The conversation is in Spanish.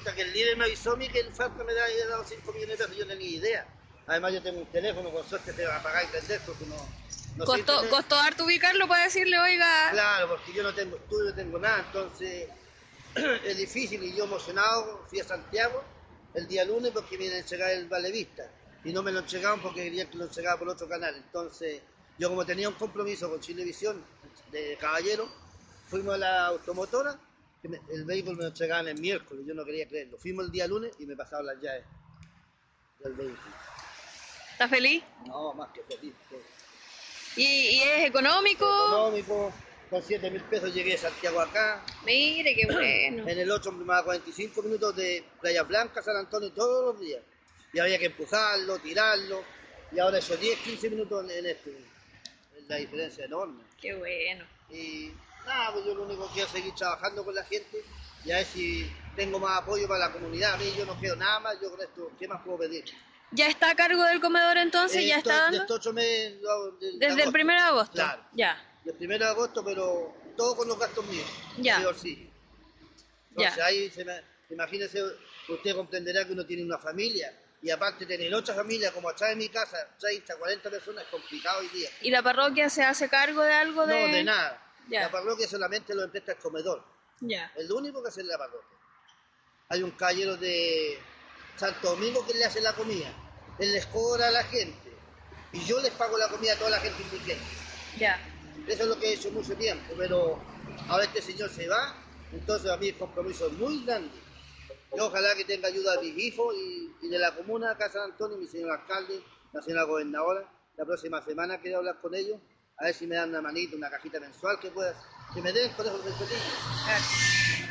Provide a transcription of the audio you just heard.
resulta que el líder me avisó a mí que el Falca me había dado 5 millones de pesos, yo no tenía idea. Además yo tengo un teléfono, con suerte te va a pagar y prender porque no... no Costó, internet. costó harto ubicarlo para decirle, oiga, Claro, porque yo no tengo estudio, no tengo nada, entonces es difícil y yo emocionado fui a Santiago el día lunes porque me iban a entregar el Valevista y no me lo entregaron porque querían que lo entregara por otro canal. Entonces yo como tenía un compromiso con Chilevisión de caballero, fuimos a la automotora, que me- el vehículo me lo entregaban el miércoles, yo no quería creerlo. Fuimos el día lunes y me pasaron las llaves del vehículo. ¿está feliz? No, más que feliz. pues. ¿Y, y es económico? Económico, con 7 mil pesos llegué a Santiago acá. Mire, qué bueno. En el 8 me daba 45 minutos de Playa Blanca, San Antonio todos los días. Y había que empujarlo, tirarlo. Y ahora eso 10, 15 minutos en, en esto. Es la diferencia enorme. Qué bueno. Y nada, pues yo lo único que quiero es seguir trabajando con la gente y a ver si tengo más apoyo para la comunidad. A mí yo no quiero nada más, yo con esto, ¿qué más puedo pedir? ¿Ya está a cargo del comedor entonces? ¿Ya Esto- está dando? estos ocho meses, lo- de- de Desde el primero de agosto. Claro. Ya. Del primero de agosto, pero todo con los gastos míos. Ya. bolsillo. Ya. Entonces ahí, se me- imagínese, usted comprenderá que uno tiene una familia y aparte tener otra familia como atrás de mi casa, 30, 40 personas, es complicado hoy día. ¿Y la parroquia se hace cargo de algo de...? No, de nada. Ya. La parroquia solamente lo empresta el comedor. Ya. Es lo único que hace la parroquia. Hay un caballero de Santo Domingo que le hace la comida. Él les cobra a la gente. Y yo les pago la comida a toda la gente indigente. Ya. Eso es lo que he hecho mucho tiempo, pero ahora este señor se va, entonces a mí el compromiso es muy grande. Yo ojalá que tenga ayuda de mis hijos y, y de la comuna acá San Antonio, mi señor alcalde, la señora gobernadora. La próxima semana quiero hablar con ellos, a ver si me dan una manita, una cajita mensual que pueda, que me den con esos.